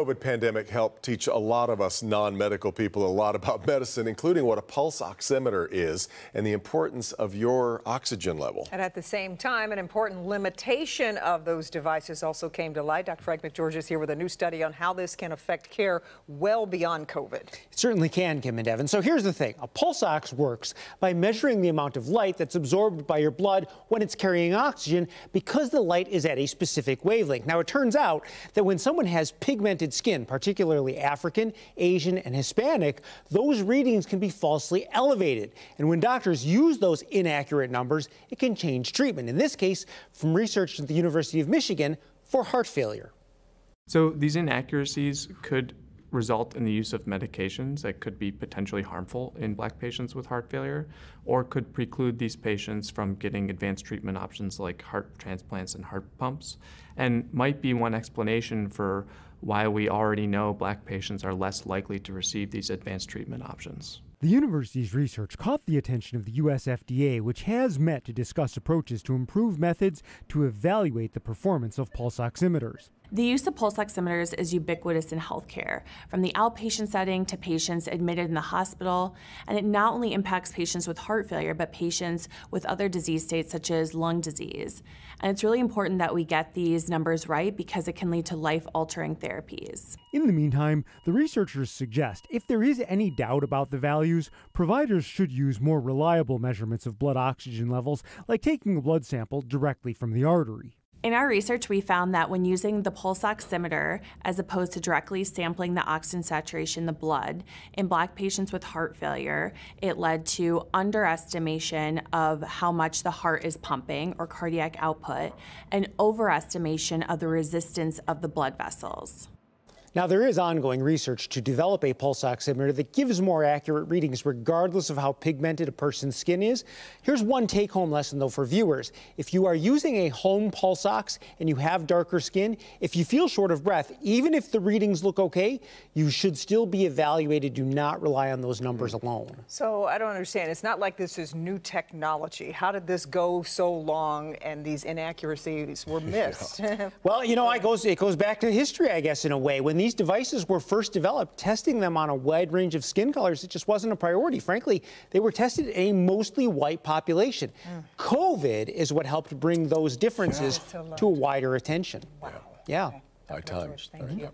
COVID pandemic helped teach a lot of us non-medical people a lot about medicine, including what a pulse oximeter is and the importance of your oxygen level. And at the same time, an important limitation of those devices also came to light. Dr. Frank McGeorge is here with a new study on how this can affect care well beyond COVID. It certainly can, Kim and Devin. So here's the thing. A pulse ox works by measuring the amount of light that's absorbed by your blood when it's carrying oxygen because the light is at a specific wavelength. Now, it turns out that when someone has pigmented skin, particularly African, Asian, and Hispanic, those readings can be falsely elevated. And when doctors use those inaccurate numbers, it can change treatment. In this case, from research at the University of Michigan for heart failure. So these inaccuracies could result in the use of medications that could be potentially harmful in black patients with heart failure, or could preclude these patients from getting advanced treatment options like heart transplants and heart pumps, and might be one explanation for why we already know black patients are less likely to receive these advanced treatment options. The university's research caught the attention of the US FDA, which has met to discuss approaches to improve methods to evaluate the performance of pulse oximeters. The use of pulse oximeters is ubiquitous in healthcare, from the outpatient setting to patients admitted in the hospital, and it not only impacts patients with heart failure, but patients with other disease states such as lung disease. And it's really important that we get these numbers right because it can lead to life altering therapies. In the meantime, the researchers suggest if there is any doubt about the values, providers should use more reliable measurements of blood oxygen levels, like taking a blood sample directly from the artery. In our research, we found that when using the pulse oximeter as opposed to directly sampling the oxygen saturation in the blood in black patients with heart failure, it led to underestimation of how much the heart is pumping or cardiac output and overestimation of the resistance of the blood vessels. Now, there is ongoing research to develop a pulse oximeter that gives more accurate readings regardless of how pigmented a person's skin is. Here's one take home lesson, though, for viewers. If you are using a home pulse ox and you have darker skin, if you feel short of breath, even if the readings look okay, you should still be evaluated. Do not rely on those numbers hmm. alone. So I don't understand. It's not like this is new technology. How did this go so long and these inaccuracies were missed? Well, you know, it goes, it goes back to history, I guess, in a way. When these devices were first developed, testing them on a wide range of skin colors, it just wasn't a priority. Frankly, they were tested in a mostly white population. Mm. COVID is what helped bring those differences yeah. to a wider attention. Wow. Yeah. Okay. High time. Thank you.